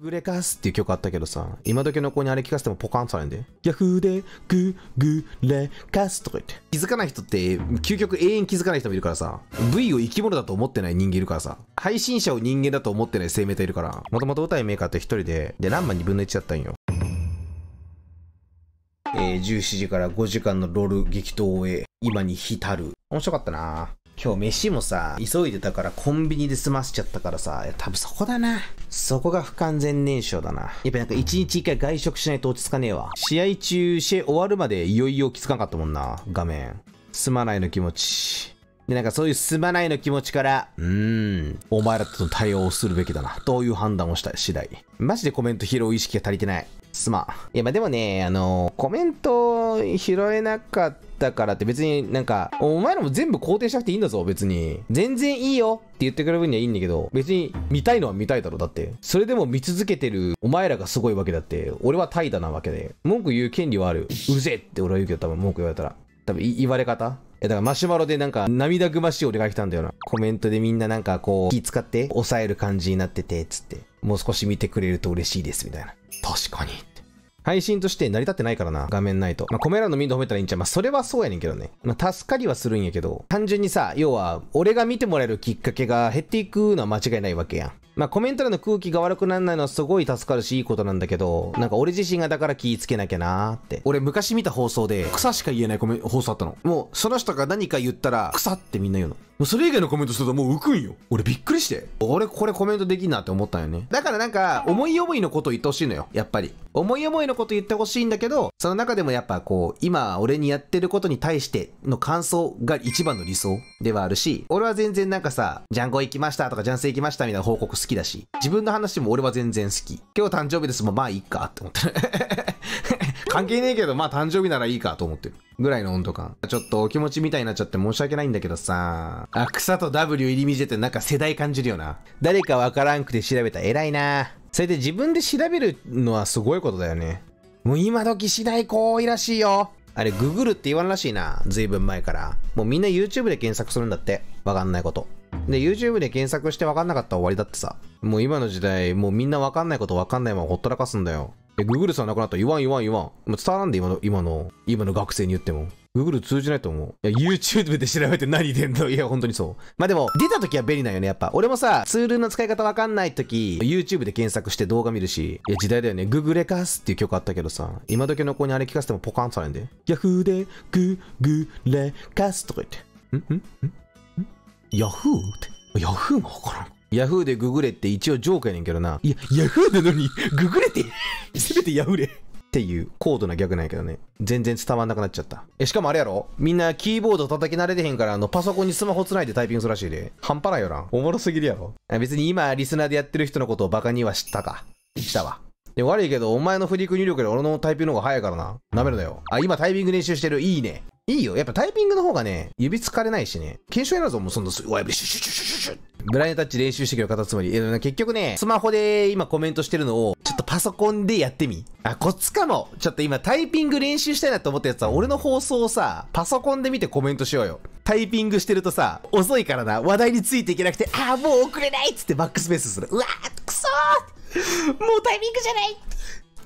グレカスっていう曲あったけどさ、今時の子にあれ聞かせてもポカンとされんで。ヤフーでググレカスとか言って。気づかない人って、究極永遠気づかない人もいるからさ、V を生き物だと思ってない人間いるからさ、配信者を人間だと思ってない生命体いるから、もともと歌いメーカーって一人で、で、何万2分の1だったんよ。えー、17時から5時間のロール激闘を終え、今に浸る。面白かったな今日飯もさ、急いでたからコンビニで済ませちゃったからさ、多分そこだな。そこが不完全燃焼だな。やっぱなんか一日一回外食しないと落ち着かねえわ。試合中、試合終わるまでいよいよ気づかなかったもんな、画面。すまないの気持ち。で、なんかそういうすまないの気持ちから、うーん、お前らと対応するべきだな、という判断をした次第。マジでコメント拾う意識が足りてない。すまん。いや、までもね、あのコメント拾えなかったからって別になんか、お前らも全部肯定しなくていいんだぞ、別に。全然いいよって言ってくれる分にはいいんだけど、別に見たいのは見たいだろ、だって。それでも見続けてるお前らがすごいわけだって、俺は怠惰なわけで、文句言う権利はある。うるせえって俺は言うけど、多分文句言われたら。多分言われ方え、だからマシュマロでなんか涙ぐましい俺が来たんだよな。コメントでみんななんかこう気使って抑える感じになってて、つって。もう少し見てくれると嬉しいです、みたいな。確かに。配信として成り立ってないからな、画面ないと。まあ、コメ欄の民度褒めたらいいんちゃうまあ、それはそうやねんけどね。まあ、助かりはするんやけど、単純にさ、要は、俺が見てもらえるきっかけが減っていくのは間違いないわけやん。まあ、コメント欄の空気が悪くならないのはすごい助かるしいいことなんだけど、なんか俺自身がだから気ぃつけなきゃなーって。俺昔見た放送で、草しか言えないコメ放送あったの？もう、その人が何か言ったら、草ってみんな言うの。もうそれ以外のコメントするともう浮くんよ。俺びっくりして。俺これコメントできんなって思ったんよね。だからなんか、思い思いのことを言ってほしいのよ。やっぱり。思い思いのこと言ってほしいんだけど、その中でもやっぱこう、今俺にやってることに対しての感想が一番の理想ではあるし、俺は全然なんかさ、ジャンゴ行きましたとかジャンセ行きましたみたいな報告好きだし、自分の話も俺は全然好き。今日誕生日ですもん、まあいいかって思ってる。関係ねえけど、まあ誕生日ならいいかと思ってる。ぐらいの温度感。ちょっとお気持ちみたいになっちゃって申し訳ないんだけどさ。あ、草と W 入り乱れてなんか世代感じるよな。誰かわからんくて調べた偉いな。それで自分で調べるのはすごいことだよね。もう今時次第子多いらしいよ。あれ、ググるって言わんらしいな。ずいぶん前から。もうみんな YouTube で検索するんだって。わかんないこと。で、YouTube で検索してわかんなかったら終わりだってさ。もう今の時代、もうみんなわかんないことわかんないままほったらかすんだよ。え、グーグルさんなくなった言わん言わん言わん。もう伝わらんで今の、今の、今の学生に言っても。グーグル通じないと思う。いや、YouTube で調べて何出んの？いや、本当にそう。まあでも、出た時は便利なんよね、やっぱ。俺もさ、ツールの使い方わかんない時、YouTube で検索して動画見るし、いや、時代だよね。ググレカスっていう曲あったけどさ、今時の子にあれ聞かせてもポカンとされんで。Yahoo でググレカスとか言って。ん？ん？ん？ん ?Yahoo? って？Yaho! もわからん。ヤフーでググれって一応ジョークやねんけどな。いや、ヤフーなのに、ググれて、せめてヤフレ。っていう高度な逆なんやけどね。全然伝わんなくなっちゃった。え、しかもあれやろ？みんなキーボード叩き慣れてへんから、あの、パソコンにスマホつないでタイピングするらしいで。半端ないよな。おもろすぎるやろ。別に今、リスナーでやってる人のことをバカには知ったか。したわ。で、悪いけど、お前の振り入力で俺のタイピングの方が早いからな。舐めるなよ。あ、今タイピング練習してる。いいね。いいよ。やっぱタイピングの方がね、指疲れないしね。検証やるぞ、もうそんな、わやぶり、シュシュシュシュシュシュ。ブラインドタッチ練習してくる方つまり。結局ね、スマホで今コメントしてるのを、ちょっとパソコンでやってみ。あ、こっちかも。ちょっと今タイピング練習したいなと思ったやつは、俺の放送をさ、パソコンで見てコメントしようよ。タイピングしてるとさ、遅いからな、話題についていけなくて、ああ、もう遅れないっつってバックスペースする。うわー、くそーもうタイミングじゃない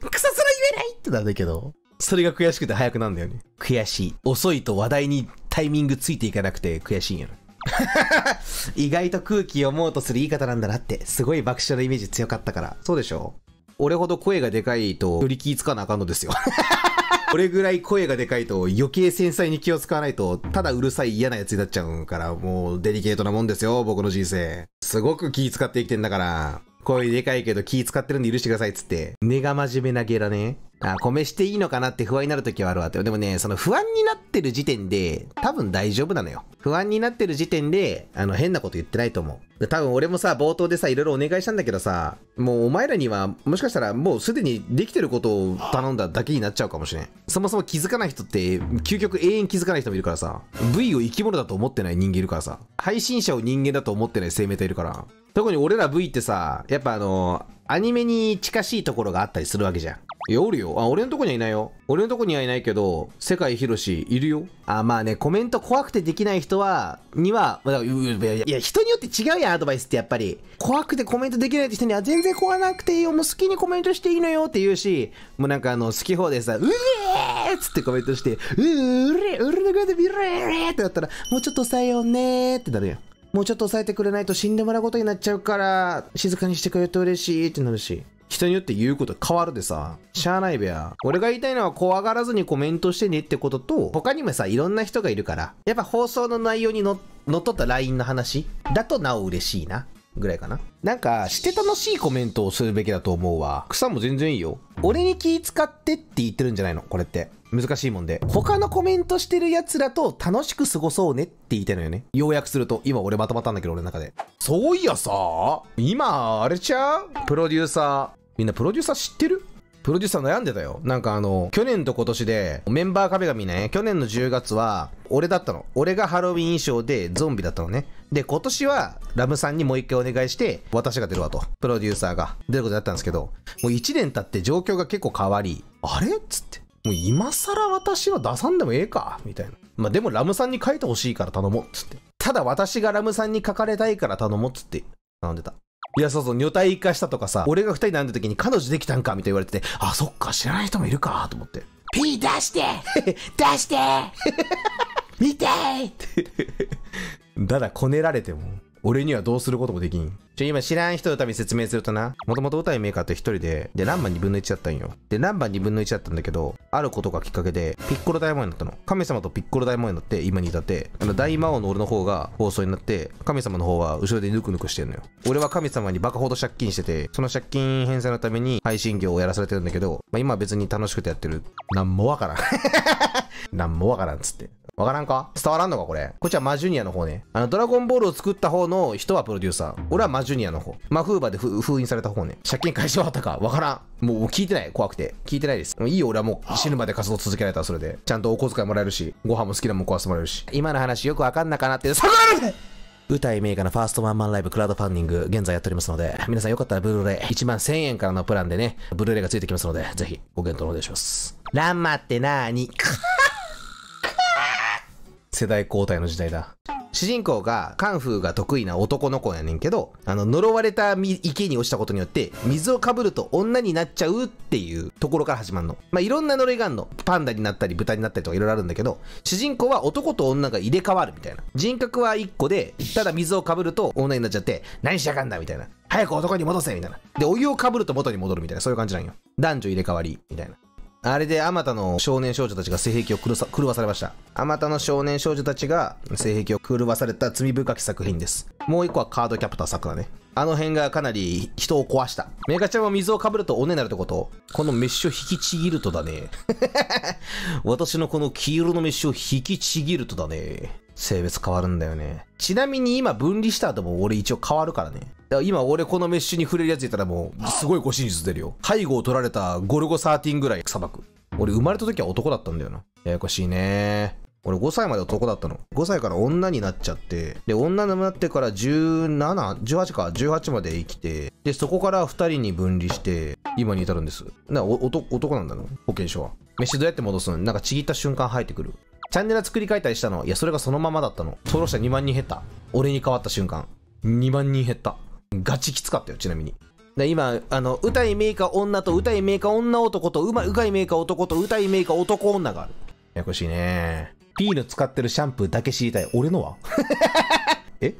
くそすら言えないってなんだけど。それが悔しくて早くなんだよね。悔しい。遅いと話題にタイミングついていかなくて悔しいんやろ。意外と空気読もうとする言い方なんだなって、すごい爆笑のイメージ強かったから。そうでしょ俺ほど声がでかいと、より気ぃつかなあかんのですよ。これぐらい声がでかいと余計繊細に気を使わないと、ただうるさい嫌なやつになっちゃうから、もうデリケートなもんですよ、僕の人生。すごく気使って生きてんだから。声でかいけど気使ってるんで許してくださいっつって。根が真面目なゲラね。あ、米していいのかなって不安になる時はあるわって。でもね、その不安になってる時点で、多分大丈夫なのよ。不安になってる時点で、あの、変なこと言ってないと思う。多分俺もさ、冒頭でさ、いろいろお願いしたんだけどさ、もうお前らには、もしかしたらもうすでにできてることを頼んだだけになっちゃうかもしれん。そもそも気づかない人って、究極永遠気づかない人もいるからさ、V を生き物だと思ってない人間いるからさ、配信者を人間だと思ってない生命体いるから、特に俺ら V ってさ、やっぱあの、アニメに近しいところがあったりするわけじゃん。いや、おるよ。あ、俺のとこにはいないよ。俺のとこにはいないけど、世界広しいるよ。あ、まあね、コメント怖くてできない人は、には、いやいや、人によって違うやん、アドバイスってやっぱり。怖くてコメントできないって人には、全然怖なくていいよ、もう好きにコメントしていいのよって言うし、もうなんかあの、好き放でさ、うえーっつってコメントして、うー、うれ、うれの声でビレーってなったら、もうちょっと抑えようねーってなるやん。もうちょっと抑えてくれないと死んでもらうことになっちゃうから、静かにしてくれると嬉しいってなるし。人によって言うこと変わるでさ、しゃあないべや。俺が言いたいのは怖がらずにコメントしてねってことと、他にもさ、いろんな人がいるから、やっぱ放送の内容にののっとった LINE の話だとなお嬉しいな。ぐらいかな。なんか、して楽しいコメントをするべきだと思うわ。草も全然いいよ。俺に気使ってって言ってるんじゃないの？これって。難しいもんで。他のコメントしてる奴らと楽しく過ごそうねって言いたいのよね。要約すると、今俺まとまったんだけど俺の中で。そういやさ、今、あれちゃう？プロデューサー。みんなプロデューサー知ってる？プロデューサー悩んでたよ。なんかあの、去年と今年で、メンバー壁紙ね、去年の10月は、俺だったの。俺がハロウィン衣装でゾンビだったのね。で、今年は、ラムさんにもう一回お願いして、私が出るわと。プロデューサーが出ることになったんですけど、もう1年経って状況が結構変わり、あれ？っつって。もう今更私は出さんでもええか？みたいな。まあでもラムさんに書いてほしいから頼もうつって。ただ私がラムさんに書かれたいから頼もうつって頼んでた。いや、そうそう、女体化したとかさ、俺が二人なんだ時に彼女できたんかみたいな言われてて、あ、そっか、知らない人もいるかと思って。P 出して 出して見てって。だだこねられても、俺にはどうすることもできん。ちょ、今知らん人のために説明するとな、もともと歌いメーカーって一人で、で、ナンバー2分の1だったんよ。で、ナンバー2分の1だったんだけど、あることがきっかけで、ピッコロ大魔王になったの。神様とピッコロ大魔王になって、今に至って、あの、大魔王の俺の方が放送になって、神様の方は後ろでヌクヌクしてんのよ。俺は神様にバカほど借金してて、その借金返済のために配信業をやらされてるんだけど、まあ今は別に楽しくてやってる。なんもわからん。なんもわからんっつって。わからんか？伝わらんのかこれ？こっちはマジュニアの方ね。あの、ドラゴンボールを作った方の人はプロデューサー。俺はマジュニアの方。マフーバーで封印された方ね。借金返し終わったか？わからん。もう聞いてない。怖くて。聞いてないです。もういいよ、俺はもう死ぬまで活動続けられたらそれで。ちゃんとお小遣いもらえるし、ご飯も好きなもん食わせてもらえるし。今の話よくわかんなかなって、そこなので歌いメーカーのファーストワンマンライブクラウドファンディング現在やっておりますので、皆さんよかったらブルーレイ1万1000円からのプランでね、ブルーレイがついてきますので、ぜひご検討お願いします。ランマってなーに？世代交代の時代だ。主人公がカンフーが得意な男の子やねんけど、あの、呪われた池に落ちたことによって、水をかぶると女になっちゃうっていうところから始まるの。まあ、いろんな呪いがあるの。パンダになったり、豚になったりとかいろいろあるんだけど、主人公は男と女が入れ替わるみたいな。人格は1個で、ただ水をかぶると女になっちゃって、何しやがんだみたいな。早く男に戻せみたいな。で、お湯をかぶると元に戻るみたいな、そういう感じなんよ。男女入れ替わり、みたいな。あれで、あまたの少年少女たちが性癖を狂わされました。あまたの少年少女たちが性癖を狂わされた罪深き作品です。もう一個はカードキャプター作だね。あの辺がかなり人を壊した。メガちゃんは水をかぶると鬼になるってことこのメッシュを引きちぎるとだね。私のこの黄色のメッシュを引きちぎるとだね。性別変わるんだよね。ちなみに今分離した後も俺一応変わるからね。今俺このメッシュに触れるやついたらもうすごい護身術出るよ。背後を取られたゴルゴ13ぐらい砂漠。俺生まれた時は男だったんだよな。ややこしいね。俺5歳まで男だったの。5歳から女になっちゃって、で、女になってから17、18か、18まで生きて、で、そこから2人に分離して、今に至るんです。な、お男男なんだの？保険証は。飯どうやって戻すのなんかちぎった瞬間生えてくる。チャンネル作り変えたりしたの？いや、それがそのままだったの。登録者2万人減った。俺に変わった瞬間。2万人減った。ガチきつかったよ、ちなみに。で今、あの、歌いメーカー女と歌いメーカー女男と、うま、うがいメーカー男と歌いメーカー男女がある。ややこしいね。P の使ってるシャンプーだけ知りたい。俺のは？え？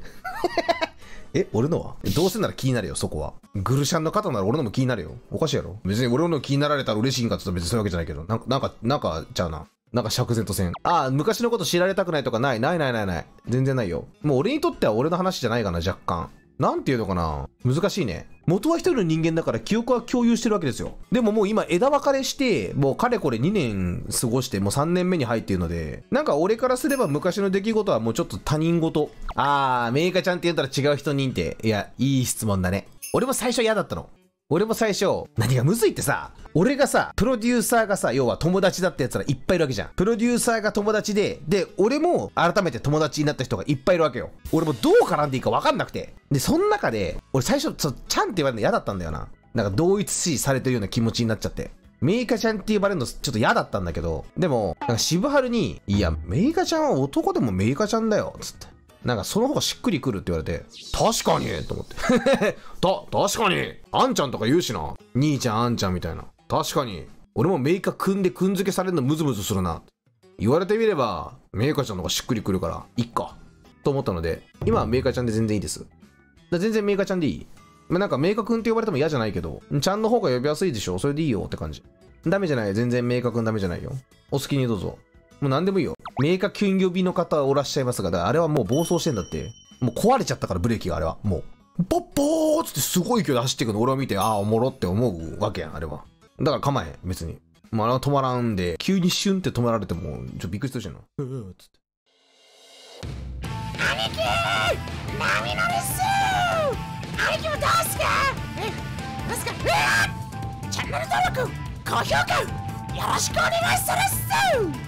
え俺のは？どうせなら気になるよ、そこは。グルシャンの方なら俺のも気になるよ。おかしいやろ別に俺の気になられたら嬉しいんかって言ったら別にそういうわけじゃないけど。なんか、なんか、なんか、ちゃうな。なんか釈然とせん。ああ、昔のこと知られたくないとかない。ないないないない。全然ないよ。もう俺にとっては俺の話じゃないかな、若干。なんていうのかな？難しいね。元は一人の人間だから記憶は共有してるわけですよ。でももう今枝分かれして、もうかれこれ2年過ごして、もう3年目に入っているので、なんか俺からすれば昔の出来事はもうちょっと他人事。あー、メイカちゃんって言ったら違う人認定。いや、いい質問だね。俺も最初嫌だったの。俺も最初、何がむずいってさ、俺がさ、プロデューサーがさ、要は友達だったやつらいっぱいいるわけじゃん。プロデューサーが友達で、で、俺も改めて友達になった人がいっぱいいるわけよ。俺もどう絡んでいいか分かんなくて。で、その中で、俺最初、そちゃんって言われるの嫌だったんだよな。なんか同一視されてるような気持ちになっちゃって。メイカちゃんって呼ばれるのちょっと嫌だったんだけど、でも、なんか渋春に、いや、メイカちゃんは男でもメイカちゃんだよ、つって。なんかその方がしっくりくるって言われて、確かにと思って。た、確かにあんちゃんとか言うしな。兄ちゃんあんちゃんみたいな。確かに。俺もメイカ組んでくんづけされるのムズムズするな。言われてみれば、メイカちゃんの方がしっくりくるから、いっか。と思ったので、今はメイカちゃんで全然いいです。全然メイカちゃんでいい。まあ、なんかメイカ君って呼ばれても嫌じゃないけど、ちゃんの方が呼びやすいでしょそれでいいよって感じ。ダメじゃない。全然メイカ君ダメじゃないよ。お好きにどうぞ。もう何でもいいよ。メーカーキュン呼びの方おらっしゃいますが、あれはもう暴走してんだって。もう壊れちゃったから、ブレーキがあれは。もう。ポッポーつってすごい勢いで走っていくの俺を見て、ああ、おもろって思うわけやん、あれは。だから構え、別に。もうあれは止まらんで、急にシュンって止められても、ちょっとびっくりするしな。ううつって。兄貴何々っす兄貴もどうすかえ、どうすかえチャンネル登録、高評価、よろしくお願いするっす